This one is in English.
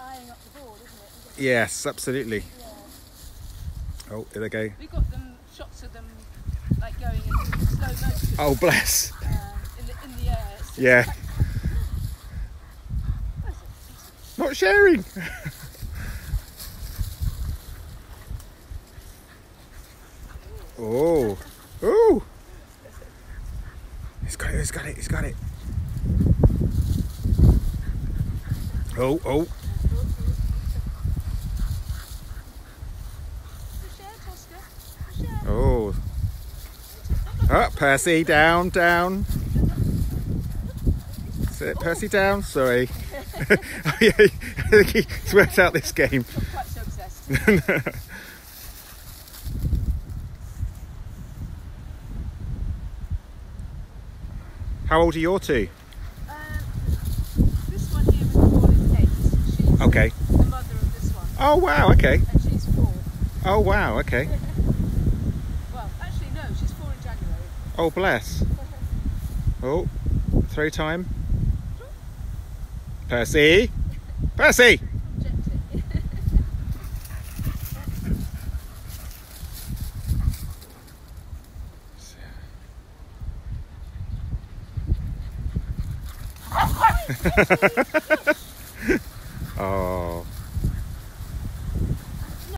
eyeing up the board, isn't it? Yes, absolutely. Yeah. Oh, here they go. We got them shots of them like going in slow motion Oh, bless. um, in, the, in the air. Just Yeah. like- Not sharing. oh. Oh. He's got it, he's got it, he's got it. Oh, oh. Ah, Percy, down, down. That's it, Percy, down. Sorry. oh, yeah, I think he's worked out this game. Not quite so obsessed. How old are your two? Um, this one here was born in eight. She's Okay. the mother of this one, Oh, wow, okay. and she's four. Oh, wow, okay. Well, actually, no, she's four in January. Oh, bless. Oh, throw time. Percy. Percy. Oh.